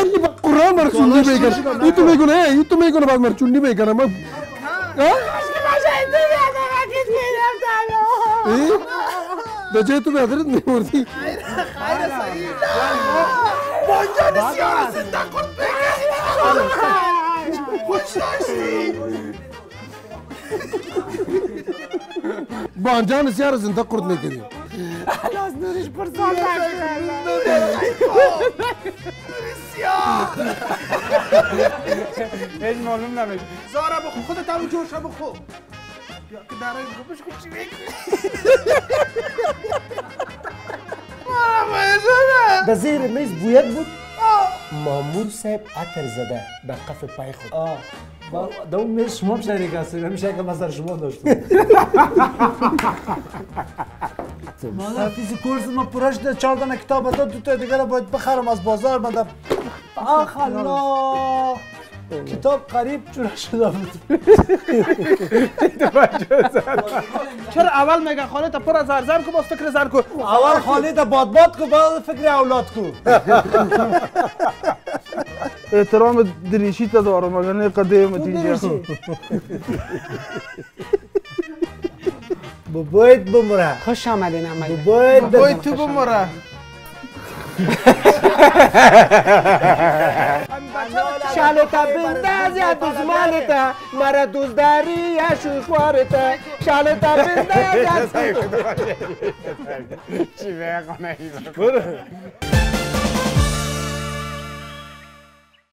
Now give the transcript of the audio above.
ये बात कुरान मर चुन्नी में कर ये तो मेरे को ये तो मेरे बात मर चुन्नी में कर मैं हाँ तो मैं किस नहीं हो रही सियार से दाखुर पेगा कुछ नहीं मंजर सियार से दाखुर नहीं زنده قرد می‌کنی هیچ معلوم نمیشه زارا بخو خودت هم جوش بخو یا که درای گوش کن چی می‌کنی به زیر میز بوید بود مامور صاحب عطر زده به قف پای خود آه اون میز شما شریک هستید همیشه که مثلا شما داشتم مادر فیزی کورس ما پراش ده چهار دانه کتاب داد دو تا دیگه باید بخرم از بازار من در آخ الله کتاب قریب چورا شده بود چرا اول میگن خانه تا پر از زرزر کو باز فکر زر کو؟ اول خالی در باد باد کو بعد فکر اولاد کو. احترام دریشی تا دارم مگر نه قدیم تیجا بباید بمره خوش آمدین اما بباید بای تو بمره شالتا یا دزمانتا مرا دوزداری یا شوشوارتا شالتا بنداز یا چی بگم